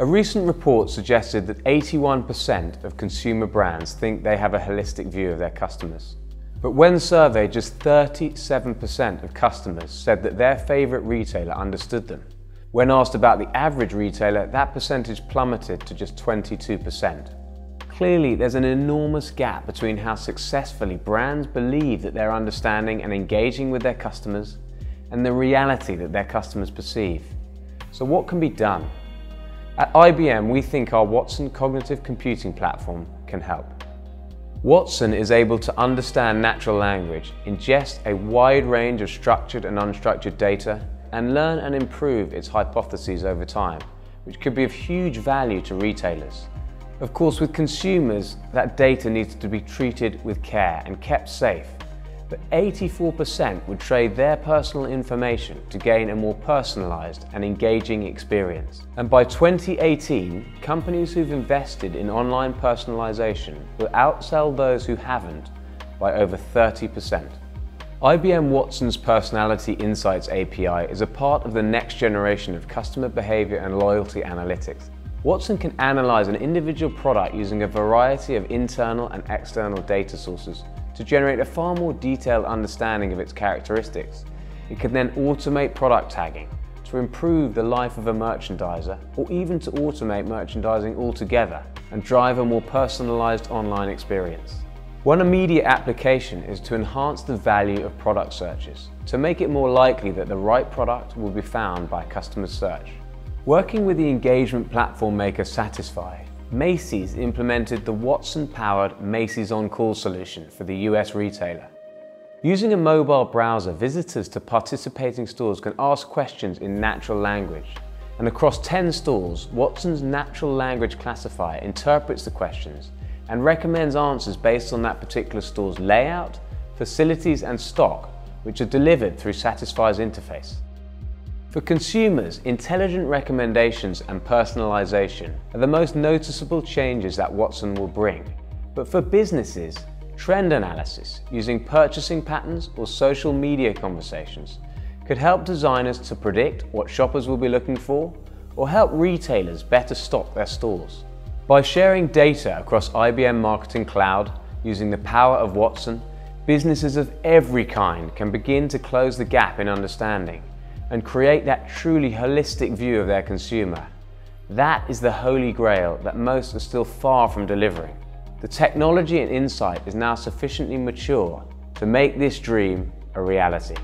A recent report suggested that 81% of consumer brands think they have a holistic view of their customers. But when surveyed, just 37% of customers said that their favourite retailer understood them. When asked about the average retailer, that percentage plummeted to just 22%. Clearly, there's an enormous gap between how successfully brands believe that they're understanding and engaging with their customers and the reality that their customers perceive. So what can be done? At IBM, we think our Watson cognitive computing platform can help. Watson is able to understand natural language, ingest a wide range of structured and unstructured data, and learn and improve its hypotheses over time, which could be of huge value to retailers. Of course, with consumers, that data needs to be treated with care and kept safe but 84% would trade their personal information to gain a more personalised and engaging experience. And by 2018, companies who've invested in online personalisation will outsell those who haven't by over 30%. IBM Watson's Personality Insights API is a part of the next generation of customer behaviour and loyalty analytics. Watson can analyze an individual product using a variety of internal and external data sources to generate a far more detailed understanding of its characteristics. It can then automate product tagging to improve the life of a merchandiser or even to automate merchandising altogether and drive a more personalized online experience. One immediate application is to enhance the value of product searches to make it more likely that the right product will be found by customer search. Working with the engagement platform maker Satisfi, Macy's implemented the Watson-powered Macy's On Call solution for the US retailer. Using a mobile browser, visitors to participating stores can ask questions in natural language. And across 10 stores, Watson's natural language classifier interprets the questions and recommends answers based on that particular store's layout, facilities and stock, which are delivered through Satisfi's interface. For consumers, intelligent recommendations and personalization are the most noticeable changes that Watson will bring. But for businesses, trend analysis using purchasing patterns or social media conversations could help designers to predict what shoppers will be looking for or help retailers better stock their stores. By sharing data across IBM Marketing Cloud using the power of Watson, businesses of every kind can begin to close the gap in understanding and create that truly holistic view of their consumer. That is the holy grail that most are still far from delivering. The technology and insight is now sufficiently mature to make this dream a reality.